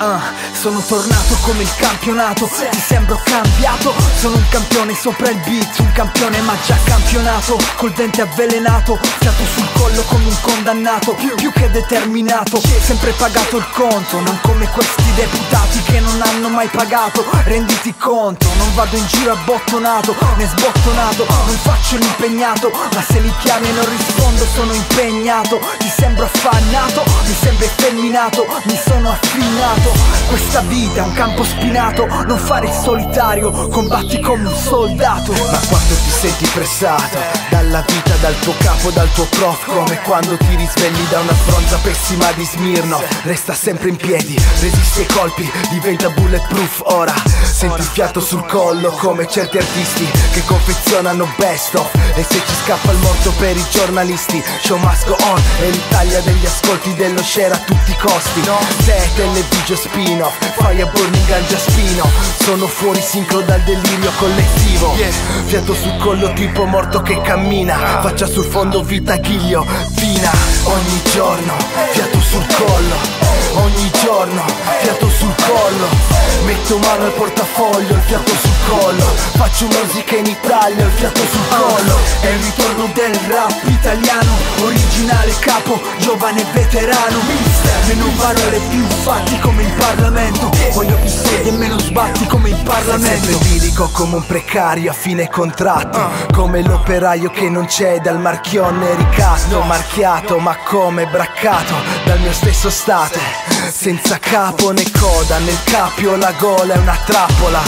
Uh, sono tornato come il campionato. Ti sembro cambiato. Sono un campione sopra il beat Un campione ma già campionato. Col dente avvelenato Fiato sul collo come un condannato. Più che determinato Sempre pagato il conto. Non come questi deputati che non hanno mai pagato. Renditi conto Non vado in giro abbottonato Né sbottonato. Non faccio l'impegnato Ma se li chiami non rispondo sono impegnato. Ti sembro affannato Mi sembra effeminato Mi sono affinato. Questa vita è un campo spinato Non fare il solitario Combatti come un soldato. Ma quando ti senti pressato? Dalla vita, dal tuo capo, dal tuo prof Come quando ti risvegli da una fronza pessima di Smirno. Resta sempre in piedi, resiste ai colpi Diventa bulletproof. Ora Senti il fiato sul collo come certi artisti Che confezionano best of. E se ci scappa il morto per i giornalisti Show must go on E l'Italia degli ascolti dello a tutti i costi No, se televisio spin-off Fai a burning ganja spino Sono fuori sincro dal delirio collettivo. Yeah. Fiato sul collo tipo morto che cammina. Faccia sul fondo vita ghigliottina Ogni giorno fiato sul collo. Ogni giorno fiato sul collo. Metto mano al portafoglio, il fiato sul collo. Faccio musica in Italia, il fiato sul collo. È il ritorno del rap italiano parole più fatti come in Parlamento. Voglio più soldi e meno sbatti come in Parlamento. Lirico come un precario a fine contratto. Come l'operaio che non c'è dal marchionne ricatto Marchiato ma come braccato dal mio stesso stato. Senza capo né coda, nel capio la gola è una trappola.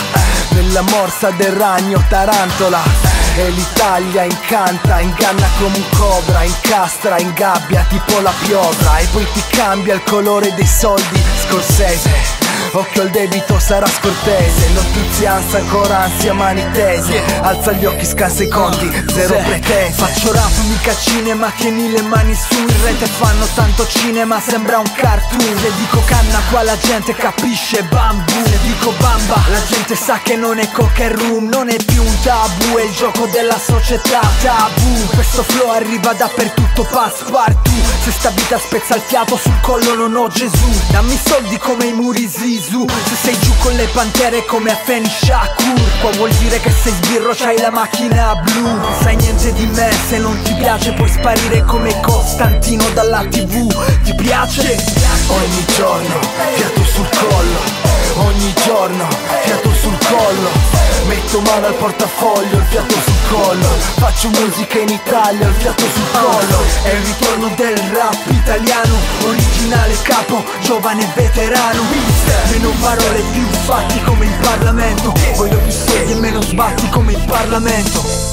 Nella morsa del ragno tarantola E l'Italia incanta, inganna come un cobra Incastra, ingabbia tipo la piovra. E poi ti cambia il colore dei soldi Scorsese Occhio al debito sarà scortese. Notizianza ancora ansia mani tese. Alza gli occhi scansa i conti Zero pretese. Faccio rap mica cinema Tieni le mani su in rete Fanno tanto cinema. Sembra un cartoon. Se dico canna qua la gente capisce bambù. Se dico bamba La gente sa che non è coca e room Non è più un tabù. È il gioco della società Tabù. Questo flow arriva dappertutto Passepartout Se sta vita spezza il fiato Sul collo non ho Gesù. Dammi soldi come i muri Zizou Se sei giù con le pantere come a Feni Shakur Qua vuol dire che sei sbirro c'hai la macchina blu. Non sai niente di me Se non ti piace puoi sparire come Costantino dalla tv Ti piace? Ogni giorno fiato sul collo. Ogni giorno fiato sul collo. Metto mano al portafoglio, il fiato sul collo. Faccio musica in Italia, il fiato sul collo. È il ritorno del rap italiano Originale capo, giovane veterano. Meno parole più fatti come in Parlamento. Voglio più soldi e meno sbatti come in Parlamento